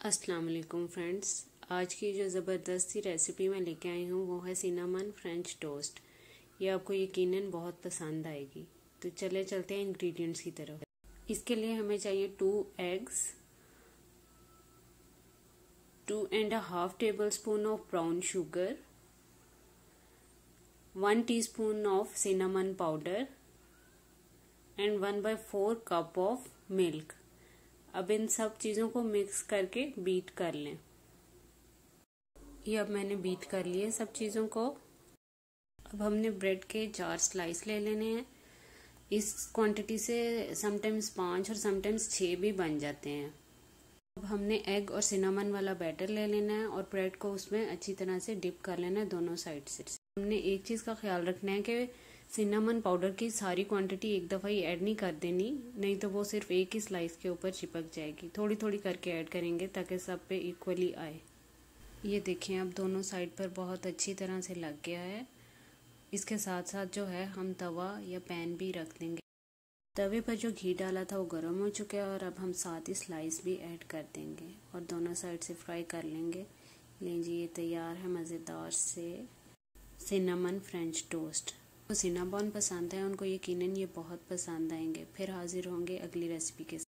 अस्सलाम वालेकुम फ्रेंड्स। आज की जो ज़बरदस्त सी रेसिपी मैं लेके आई हूँ, वो है सिनामन फ्रेंच टोस्ट ये आपको यकीनन बहुत पसंद आएगी। तो चले चलते हैं इंग्रेडिएंट्स की तरफ़। इसके लिए हमें चाहिए two eggs two and half tablespoon of brown sugar one teaspoon of cinnamon powder and one by four cup of milk अब इन सब चीज़ों को मिक्स करके बीट कर लें। ये अब मैंने बीट कर लिए सब चीज़ों को। अब हमने ब्रेड के चार स्लाइस ले लेने हैं। इस क्वांटिटी से समटाइम्स पाँच और समटाइम्स छः भी बन जाते हैं। अब हमने एग और सिनामन वाला बैटर ले लेना है और ब्रेड को उसमें अच्छी तरह से डिप कर लेना है दोनों साइड से। हमने एक चीज़ का ख्याल रखना है कि सिनेमन पाउडर की सारी क्वांटिटी एक दफ़ा ही ऐड नहीं कर देनी, नहीं तो वो सिर्फ़ एक ही स्लाइस के ऊपर चिपक जाएगी। थोड़ी थोड़ी करके ऐड करेंगे ताकि सब पे इक्वली आए। ये देखें, अब दोनों साइड पर बहुत अच्छी तरह से लग गया है। इसके साथ साथ जो है, हम तवा या पैन भी रख देंगे तवे पर जो घी डाला था, वो गर्म हो चुका है और अब हम साथ ही स्लाइस भी ऐड कर देंगे और दोनों साइड से फ्राई कर लेंगे। लीजिए ये तैयार है मज़ेदार से। सिनामन फ्रेंच टोस्ट सिनाबॉन पसंद है, उनको यकीनन ये बहुत पसंद आएँगे। फिर हाजिर होंगे अगली रेसिपी के साथ।